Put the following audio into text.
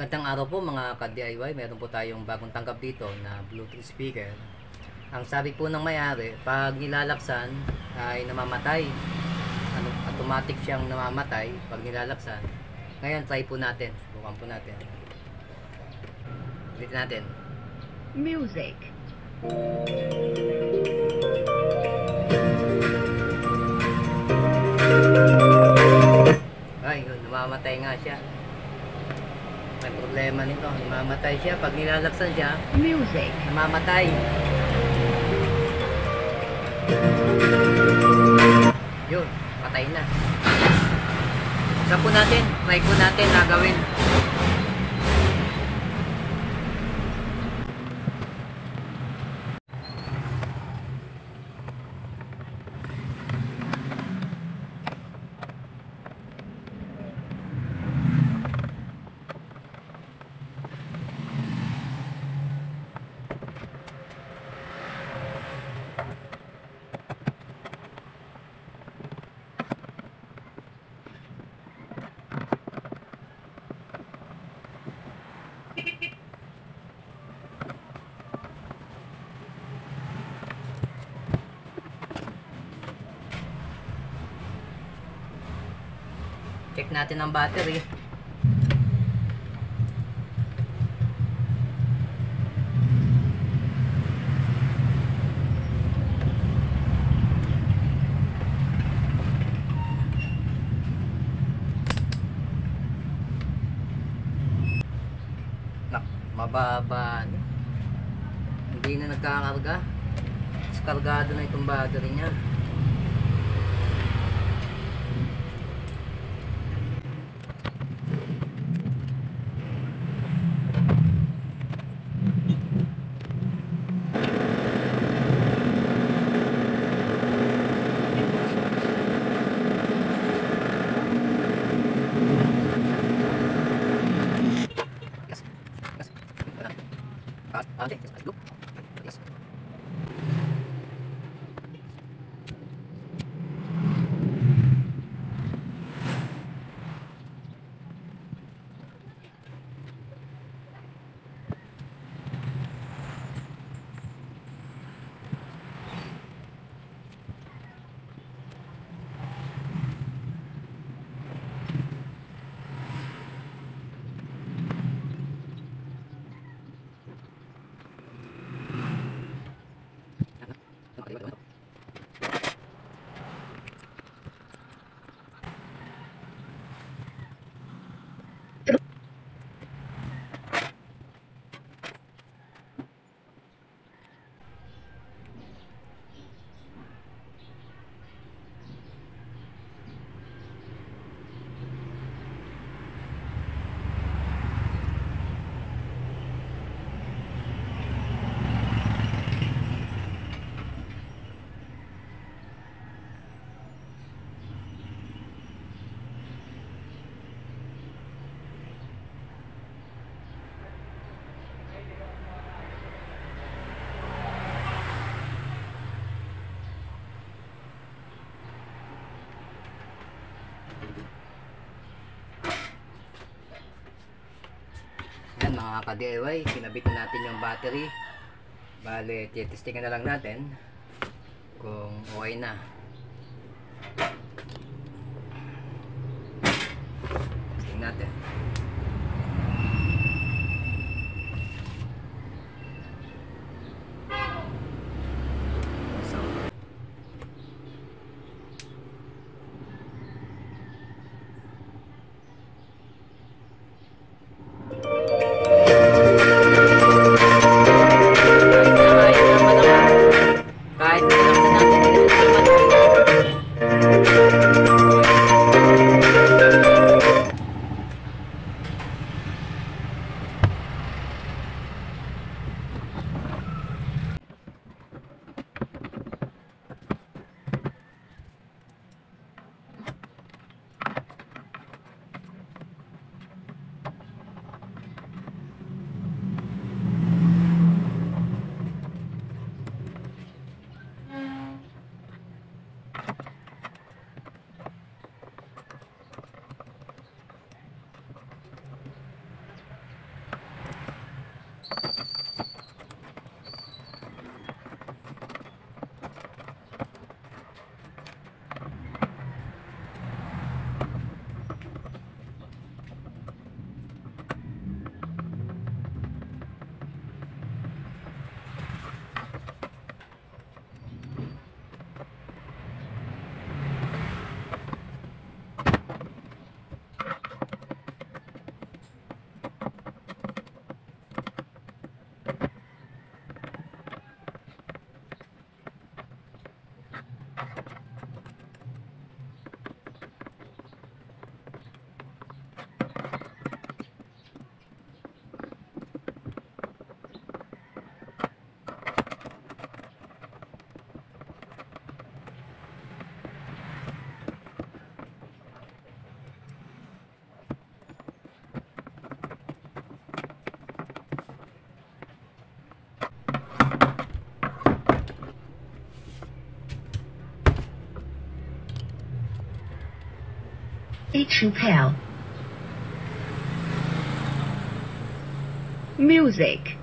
Magandang araw po mga ka-DIY. Meron po tayong bagong tanggap dito na Bluetooth speaker. Ang sabi po ng may-ari, pag nilalaksan ay namamatay. Ano, automatic siyang namamatay pag nilalaksan. Ngayon, try po natin. Subukan po natin. Ulitin natin. Music. Ay, namamatay nga siya. May problema nito. Namamatay siya. Pag nilalaksan siya, Music. namamatay. Yun, patay na. Saan po natin? Try po natin na gawin. Check natin ang battery. Mababa. ano? Hindi na nagkakarga. Diskargado na itong battery niya. Okay, 录 mga ka-DIY, kinabit na natin yung battery. Bale, testingan na lang natin kung okay na. Chapelle. Music.